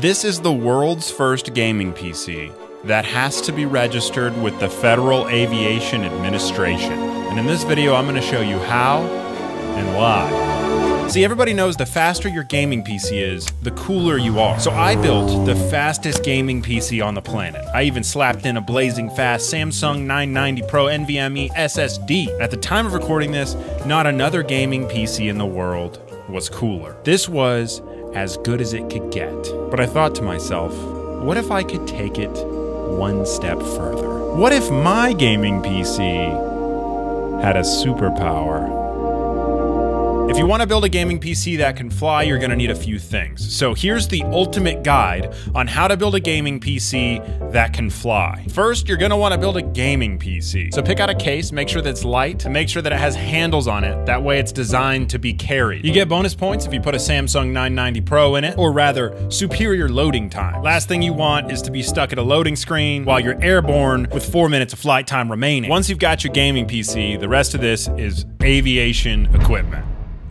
This is the world's first gaming PC that has to be registered with the Federal Aviation Administration. And in this video, I'm gonna show you how and why. See, everybody knows the faster your gaming PC is, the cooler you are. So I built the fastest gaming PC on the planet. I even slapped in a blazing fast Samsung 990 Pro NVMe SSD. At the time of recording this, not another gaming PC in the world was cooler. This was as good as it could get. But I thought to myself, what if I could take it one step further? What if my gaming PC had a superpower? If you want to build a gaming PC that can fly, you're going to need a few things. So here's the ultimate guide on how to build a gaming PC that can fly. First, you're going to want to build a gaming PC. So pick out a case, make sure that it's light, and make sure that it has handles on it. That way it's designed to be carried. You get bonus points if you put a Samsung 990 Pro in it, or rather, superior loading time. Last thing you want is to be stuck at a loading screen while you're airborne with four minutes of flight time remaining. Once you've got your gaming PC, the rest of this is aviation equipment.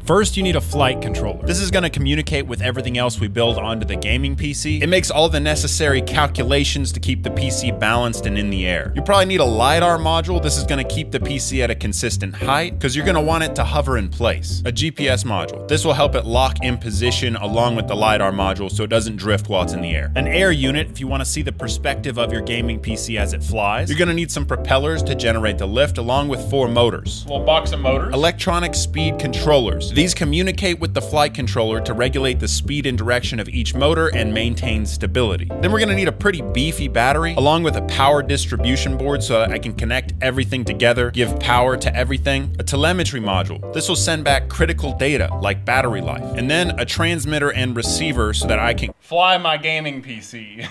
First, you need a flight controller. This is going to communicate with everything else we build onto the gaming PC. It makes all the necessary calculations to keep the PC balanced and in the air. You probably need a LiDAR module. This is going to keep the PC at a consistent height because you're going to want it to hover in place. A GPS module. This will help it lock in position along with the LiDAR module so it doesn't drift while it's in the air. An air unit if you want to see the perspective of your gaming PC as it flies. You're going to need some propellers to generate the lift along with four motors. A Little box of motors. Electronic speed controllers. These communicate with the flight controller to regulate the speed and direction of each motor and maintain stability. Then we're gonna need a pretty beefy battery, along with a power distribution board so that I can connect everything together, give power to everything. A telemetry module. This will send back critical data, like battery life. And then a transmitter and receiver so that I can fly my gaming PC.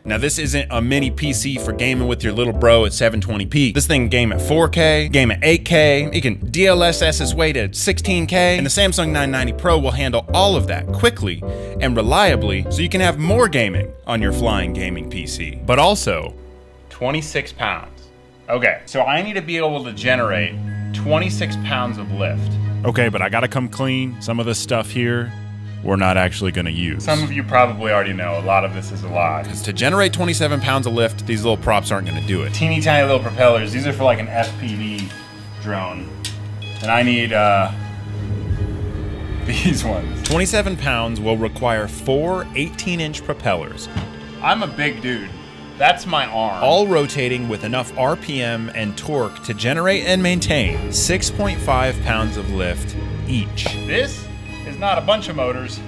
now this isn't a mini PC for gaming with your little bro at 720p. This thing game at 4K, game at 8K, it can DLSS its way to 16K, and the Samsung 990 Pro will handle all of that quickly and reliably so you can have more gaming on your flying gaming PC. But also, 26 pounds. Okay, so I need to be able to generate 26 pounds of lift. Okay, but I gotta come clean. Some of this stuff here, we're not actually gonna use. Some of you probably already know a lot of this is a lie. Because to generate 27 pounds of lift, these little props aren't gonna do it. Teeny tiny little propellers. These are for like an FPV drone. And I need, uh, these ones. 27 pounds will require four 18 inch propellers. I'm a big dude. That's my arm. All rotating with enough RPM and torque to generate and maintain 6.5 pounds of lift each. This is not a bunch of motors.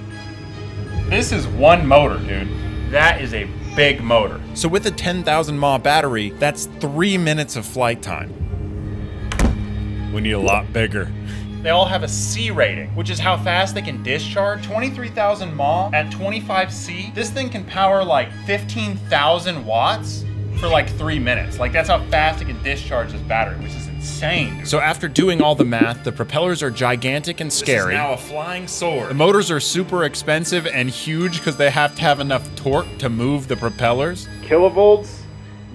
This is one motor, dude. That is a big motor. So with a 10,000 mAh battery, that's three minutes of flight time. We need a lot bigger. They all have a C rating, which is how fast they can discharge. 23,000 mAh at 25 C. This thing can power like 15,000 watts for like three minutes. Like that's how fast it can discharge this battery, which is insane. So after doing all the math, the propellers are gigantic and scary. now a flying sword. The motors are super expensive and huge because they have to have enough torque to move the propellers. Kilovolts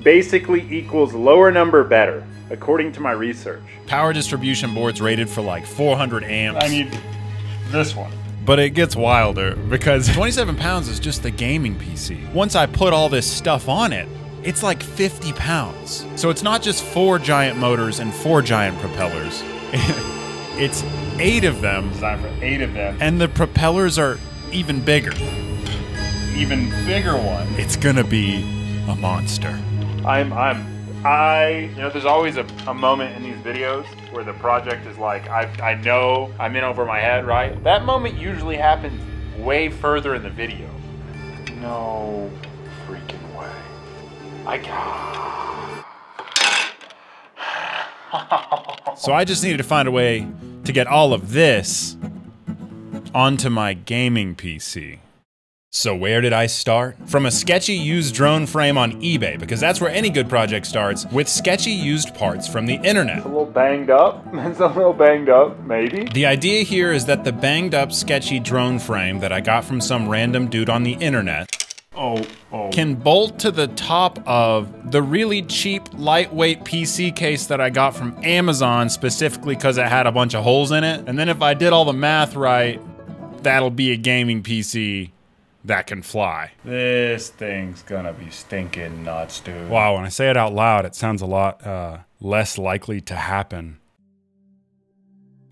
basically equals lower number better according to my research. Power distribution boards rated for like 400 amps. I need this one. But it gets wilder because 27 pounds is just the gaming PC. Once I put all this stuff on it, it's like 50 pounds. So it's not just four giant motors and four giant propellers. it's eight of them. Designed for eight of them. And the propellers are even bigger. Even bigger one. It's gonna be a monster. I'm I'm I, you know, there's always a, a moment in these videos where the project is like, I, I know I'm in over my head, right? That moment usually happens way further in the video. No freaking way. I got. so I just needed to find a way to get all of this onto my gaming PC. So where did I start? From a sketchy used drone frame on eBay, because that's where any good project starts, with sketchy used parts from the internet. It's a little banged up. It's a little banged up, maybe. The idea here is that the banged up sketchy drone frame that I got from some random dude on the internet Oh, oh. can bolt to the top of the really cheap, lightweight PC case that I got from Amazon specifically because it had a bunch of holes in it. And then if I did all the math right, that'll be a gaming PC that can fly. This thing's gonna be stinking nuts, dude. Wow, when I say it out loud, it sounds a lot uh, less likely to happen.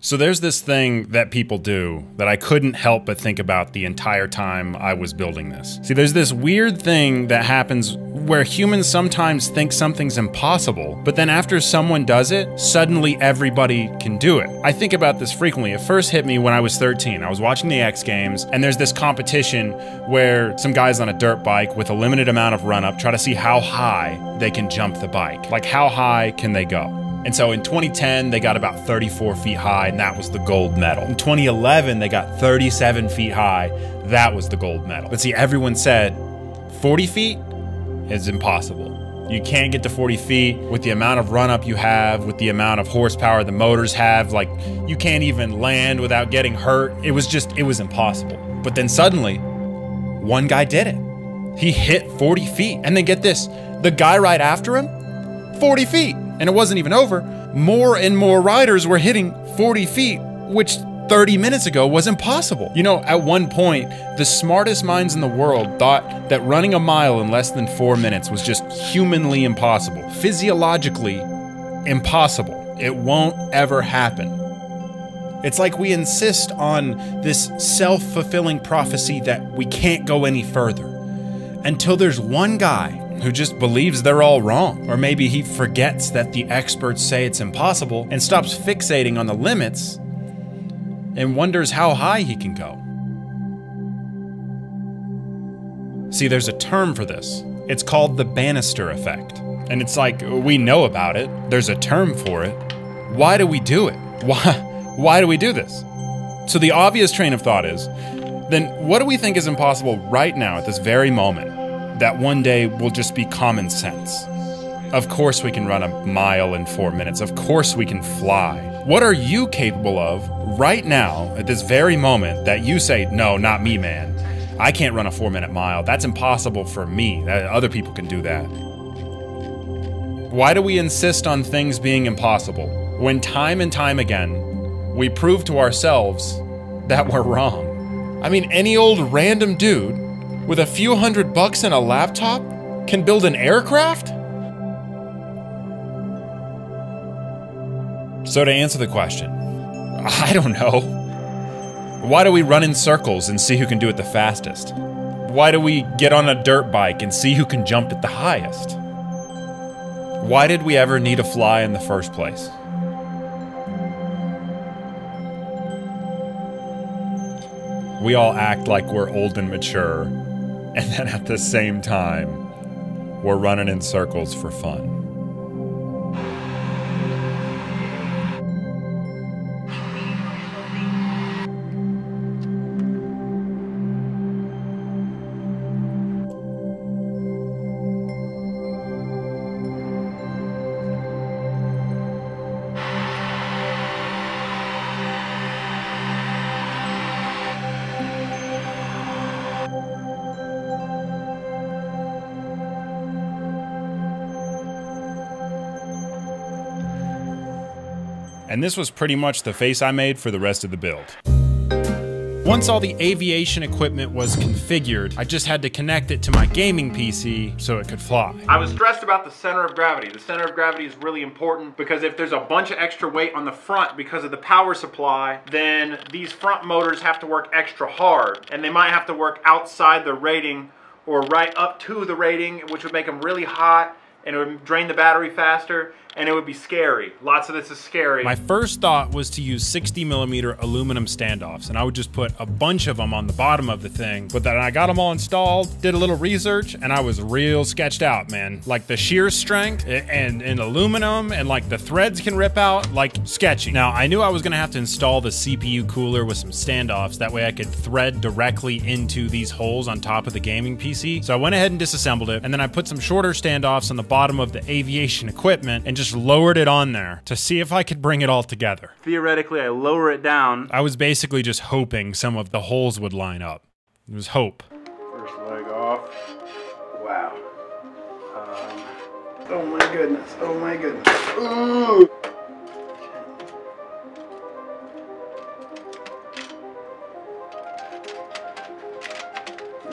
So there's this thing that people do that I couldn't help but think about the entire time I was building this. See, there's this weird thing that happens where humans sometimes think something's impossible, but then after someone does it, suddenly everybody can do it. I think about this frequently. It first hit me when I was 13. I was watching the X Games, and there's this competition where some guys on a dirt bike with a limited amount of run up try to see how high they can jump the bike. Like, how high can they go? And so in 2010, they got about 34 feet high, and that was the gold medal. In 2011, they got 37 feet high. That was the gold medal. But see, everyone said 40 feet is impossible. You can't get to 40 feet with the amount of run up you have, with the amount of horsepower the motors have. Like, you can't even land without getting hurt. It was just, it was impossible. But then suddenly, one guy did it. He hit 40 feet. And then get this the guy right after him, 40 feet and it wasn't even over, more and more riders were hitting 40 feet, which 30 minutes ago was impossible. You know, at one point, the smartest minds in the world thought that running a mile in less than four minutes was just humanly impossible, physiologically impossible. It won't ever happen. It's like we insist on this self fulfilling prophecy that we can't go any further until there's one guy who just believes they're all wrong. Or maybe he forgets that the experts say it's impossible and stops fixating on the limits and wonders how high he can go. See, there's a term for this. It's called the Bannister effect. And it's like, we know about it, there's a term for it. Why do we do it? Why, why do we do this? So the obvious train of thought is then what do we think is impossible right now at this very moment? That one day will just be common sense. Of course, we can run a mile in four minutes. Of course, we can fly. What are you capable of right now, at this very moment, that you say, no, not me, man? I can't run a four minute mile. That's impossible for me. Other people can do that. Why do we insist on things being impossible when time and time again we prove to ourselves that we're wrong? I mean, any old random dude with a few hundred bucks and a laptop, can build an aircraft? So, to answer the question, I don't know. Why do we run in circles and see who can do it the fastest? Why do we get on a dirt bike and see who can jump it the highest? Why did we ever need to fly in the first place? We all act like we're old and mature and then at the same time, we're running in circles for fun. And this was pretty much the face I made for the rest of the build. Once all the aviation equipment was configured, I just had to connect it to my gaming PC so it could fly. I was stressed about the center of gravity. The center of gravity is really important because if there's a bunch of extra weight on the front because of the power supply, then these front motors have to work extra hard and they might have to work outside the rating or right up to the rating, which would make them really hot and it would drain the battery faster and it would be scary. Lots of this is scary. My first thought was to use 60 millimeter aluminum standoffs, and I would just put a bunch of them on the bottom of the thing. But then I got them all installed, did a little research, and I was real sketched out, man. Like the shear strength and, and aluminum, and like the threads can rip out, like sketchy. Now, I knew I was gonna have to install the CPU cooler with some standoffs. That way I could thread directly into these holes on top of the gaming PC. So I went ahead and disassembled it, and then I put some shorter standoffs on the bottom of the aviation equipment and just just lowered it on there to see if I could bring it all together. Theoretically, I lower it down. I was basically just hoping some of the holes would line up. It was hope. First leg off. Wow. Um, oh my goodness. Oh my goodness. Ooh.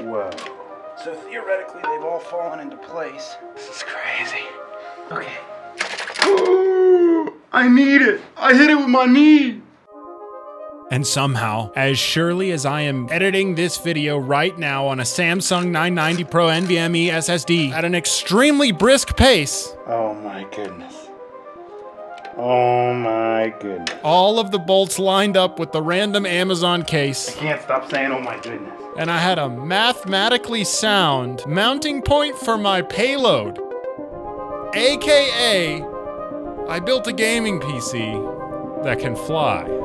Whoa. So theoretically, they've all fallen into place. This is crazy. Okay. I need it. I hit it with my knee. And somehow, as surely as I am editing this video right now on a Samsung 990 Pro NVMe SSD at an extremely brisk pace, Oh my goodness. Oh my goodness. all of the bolts lined up with the random Amazon case, Can't stop saying oh my goodness. and I had a mathematically sound mounting point for my payload. AKA, I built a gaming PC that can fly.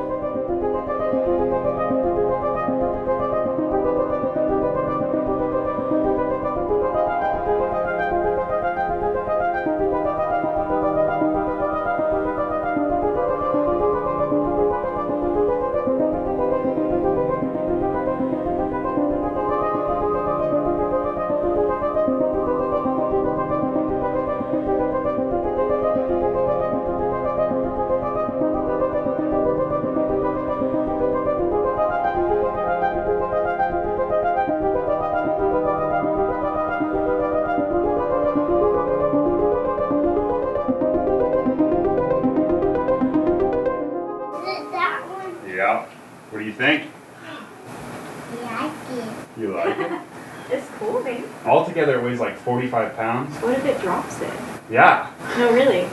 45 pounds. What if it drops it? Yeah. No, really.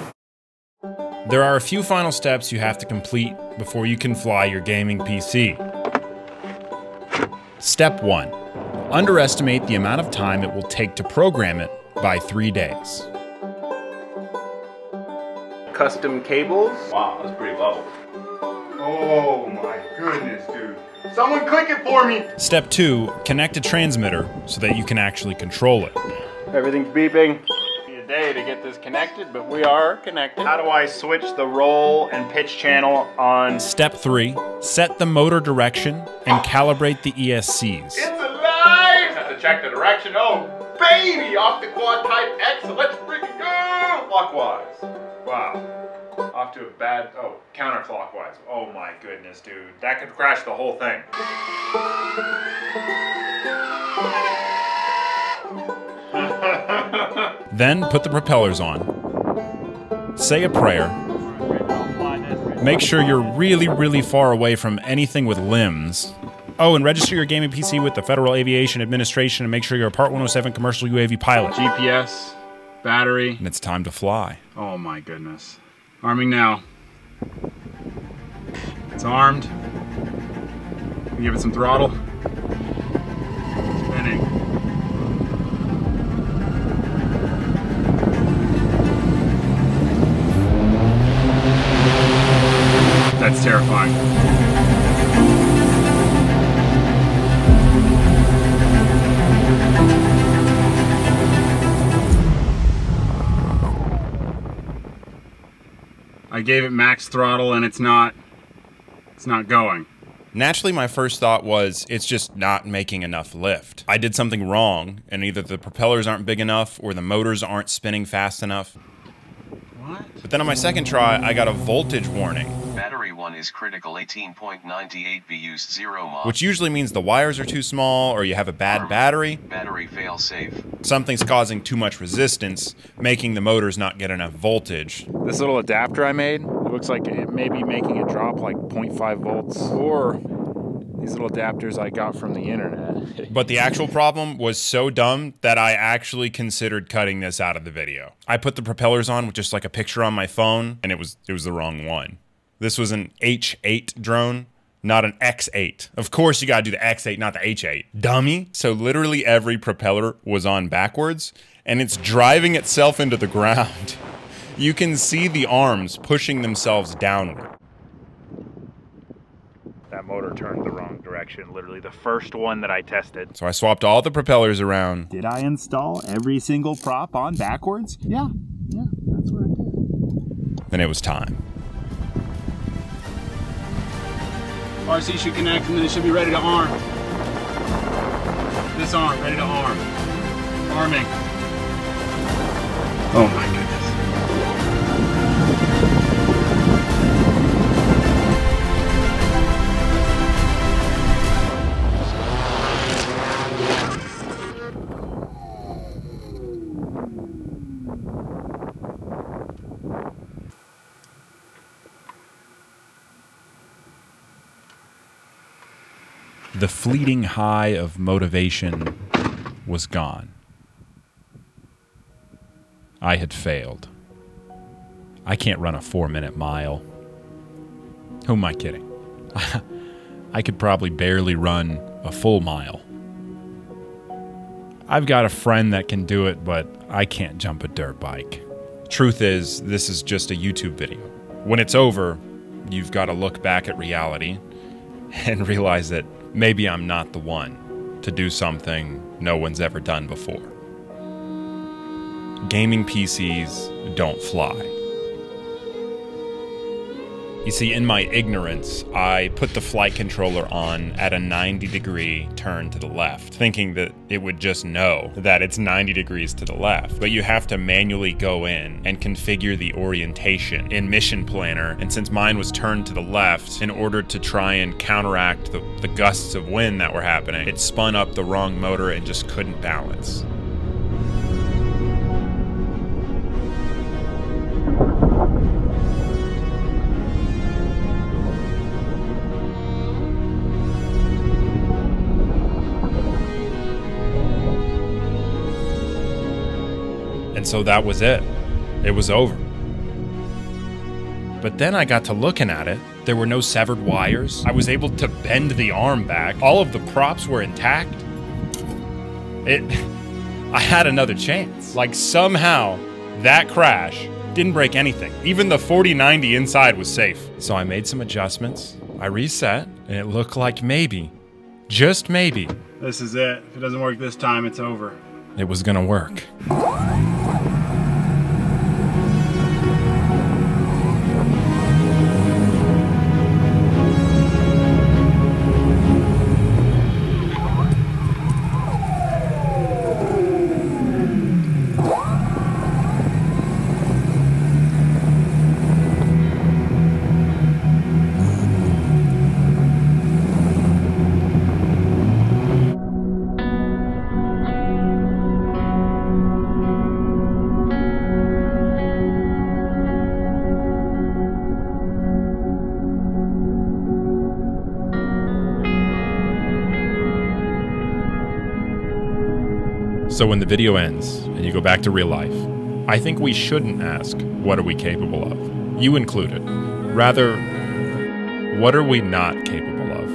There are a few final steps you have to complete before you can fly your gaming PC. Step 1 Underestimate the amount of time it will take to program it by three days. Custom cables. Wow, that's pretty low. Oh my goodness, dude. Someone click it for me. Step 2 Connect a transmitter so that you can actually control it. Everything's beeping. A day to get this connected, but we are connected. How do I switch the roll and pitch channel on? Step 3 Set the motor direction and calibrate the E ESCs. It's alive! Have to check the direction. Oh, baby! Off the quad type X. Let's freaking go! Clockwise. Wow. Off to a bad. Oh, counterclockwise. Oh my goodness, dude. That could crash the whole thing. Then put the propellers on. Say a prayer. Make sure you're really, really far away from anything with limbs. Oh, and register your gaming PC with the Federal Aviation Administration and make sure you're a Part 107 commercial UAV pilot. GPS, battery. And it's time to fly. Oh my goodness. Arming now. It's armed. Give it some throttle. I gave it max throttle and it's not it's not going. Naturally, my first thought was it's just not making enough lift. I did something wrong, and either the propellers aren't big enough or the motors aren't spinning fast enough. What? But then on my second try, I got a voltage warning, Battery 1 is critical 18.98 VUs 0 mod. which usually means the wires are too small or you have a bad battery. Battery fail safe. Something's causing too much resistance, making the motors not get enough voltage. This little adapter I made, it looks like it may be making it drop like 0.5 volts or these little adapters I got from the internet. But the actual problem was so dumb that I actually considered cutting this out of the video. I put the propellers on with just like a picture on my phone, and it was it was the wrong one. This was an H8 drone, not an X8. Of course, you gotta do the X8, not the H8. Dummy. So literally every propeller was on backwards, and it's driving itself into the ground. You can see the arms pushing themselves downward. that motor turned the wrong direction, literally the first one that I tested. So I swapped all the propellers around. Did I install every single prop on backwards? Yeah, yeah, that's what I did. Then it was time. RC should connect and then it should be ready to arm. This arm, ready to arm. Arming. Oh my goodness. The fleeting high of motivation was gone. I had failed. I can't run a four minute mile. Who am I kidding? I could probably barely run a full mile. I've got a friend that can do it, but I can't jump a dirt bike. Truth is, this is just a YouTube video. When it's over, you've got to look back at reality and realize that maybe I'm not the one to do something no one's ever done before. Gaming PCs don't fly. You see, in my ignorance, I put the flight controller on at a 90 degree turn to the left, thinking that it would just know that it's 90 degrees to the left. But you have to manually go in and configure the orientation in Mission Planner, and since mine was turned to the left, in order to try and counteract the, the gusts of wind that were happening, it spun up the wrong motor and just couldn't balance. And so that was it. It was over. But then I got to looking at it. There were no severed wires. I was able to bend the arm back. All of the props were intact. It I had another chance. Like somehow that crash didn't break anything. Even the 4090 inside was safe. So I made some adjustments. I reset and it looked like maybe, just maybe, This is it. If it doesn't work this time, it's over. it was gonna work. So when the video ends and you go back to real life, I think we shouldn't ask, what are we capable of? You included. Rather, what are we not capable of?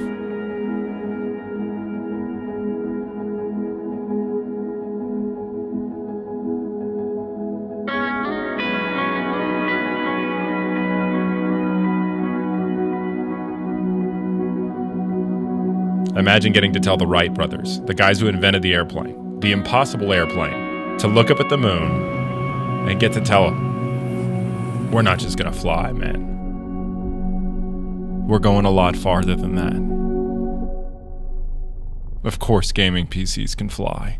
Imagine getting to tell the Wright brothers, the guys who invented the airplane, the impossible airplane, to look up at the moon and get to tell them, we're not just gonna fly, man. We're going a lot farther than that. Of course, gaming PCs can fly.